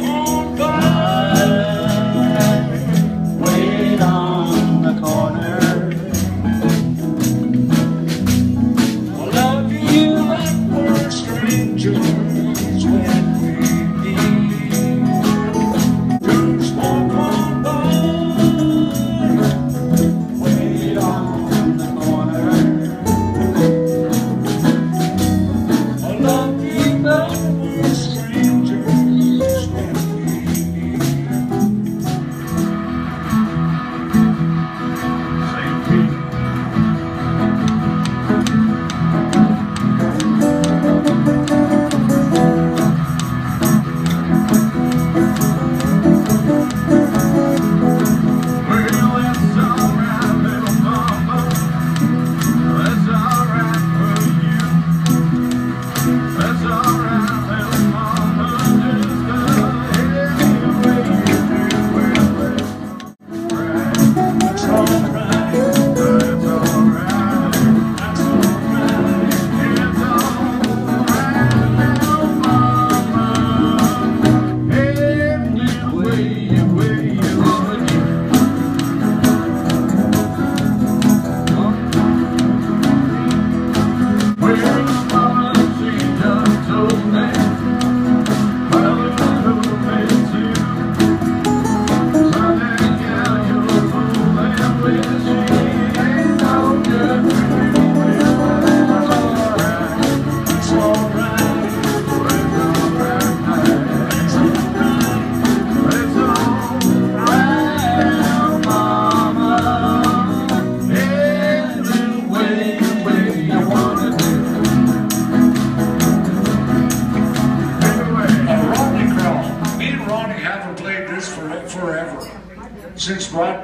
Yeah.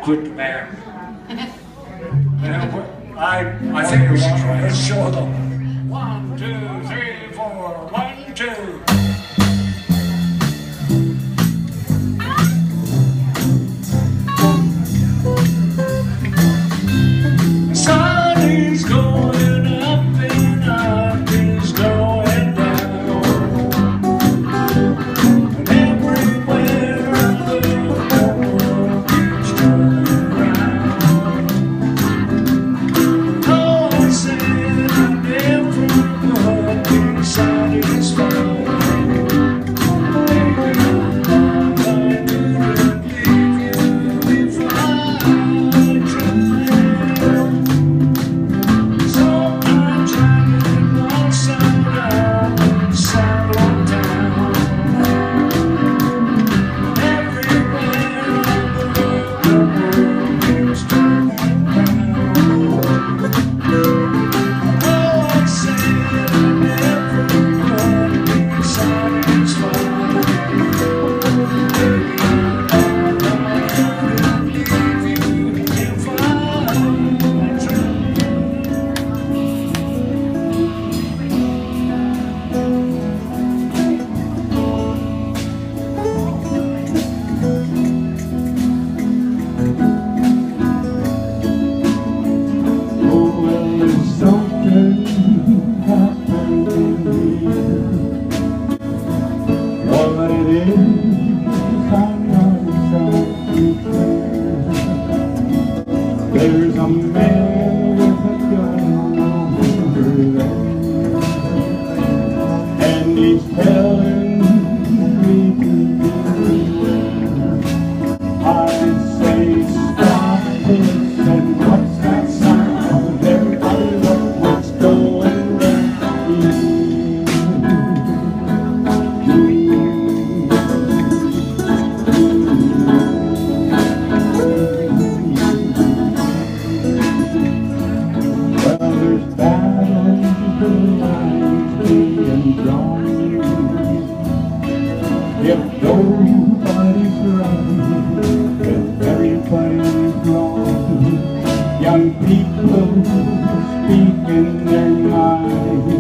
Good man. you I, I think we should try to show them. One, two. Hell If nobody's right, if everybody's wrong, young people speak in their minds.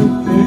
Yeah.